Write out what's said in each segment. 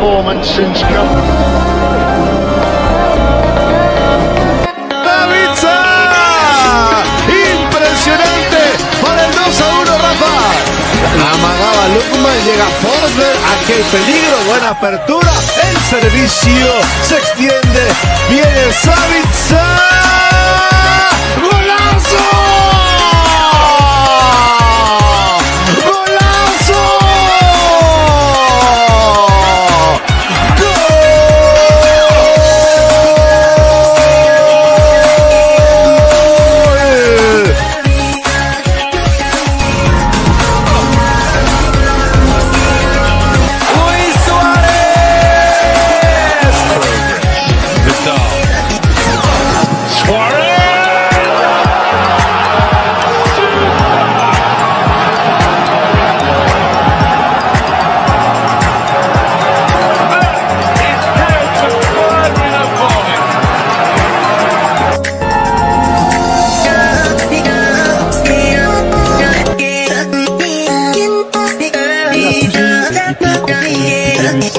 performance. Daviza! Impresionante para el 2 a 1 Rafa. Amagaba Lukman, llega Forsberg, aquí peligro, buena apertura, el servicio se extiende, viene Savitza.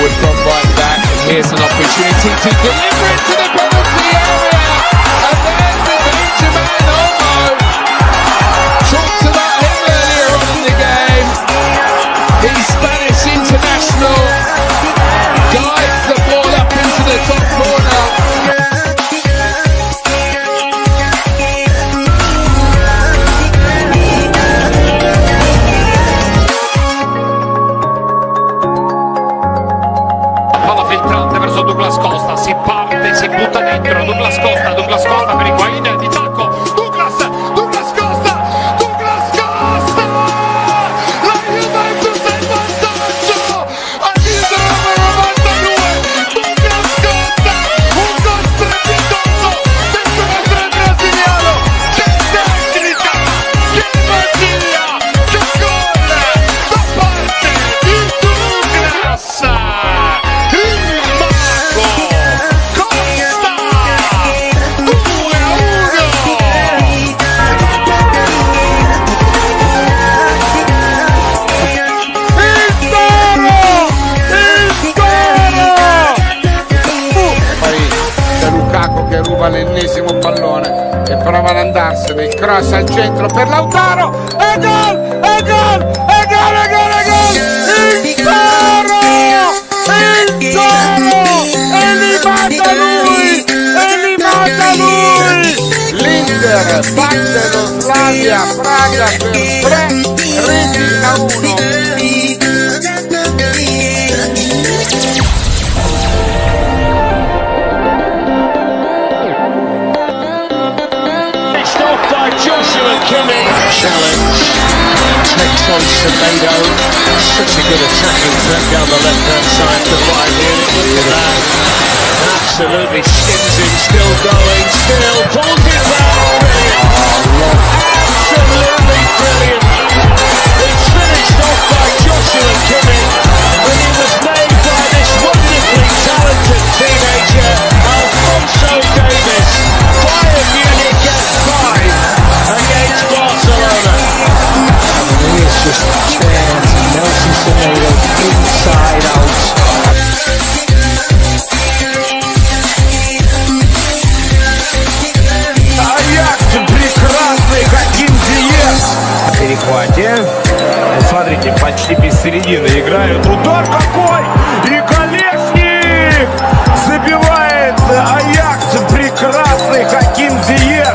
forward from right back. And here's an opportunity to deliver it to the Costa, si parte, si butta dentro, Douglas Costa, Douglas Costa per Higuain Lukaku che ruba l'ennesimo pallone e prova ad andarsene. Il cross al centro per Lautaro. E gol! E gol! E gol! E gol! E gol! Il Toro! Il Toro! E li mata lui! E li mata lui! L'Inter batte lo Slavia Praga per 3 reti a 1. Challenge takes on Semedo. Such a good attacking threat down the left hand side to him. Look at that. Absolutely skims him, still going, В перехвате. Ну, смотрите, почти без середины играют. Удар какой! И Колесник забивает Аякс. Прекрасный Хаким Зиех.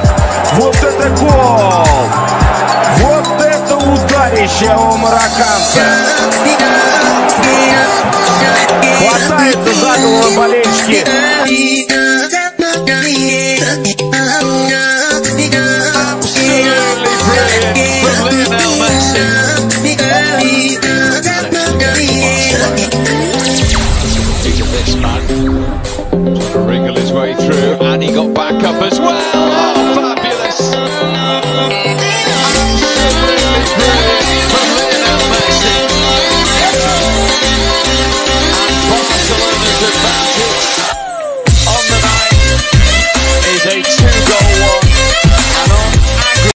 this man. Wriggle his way through and he got back up as well.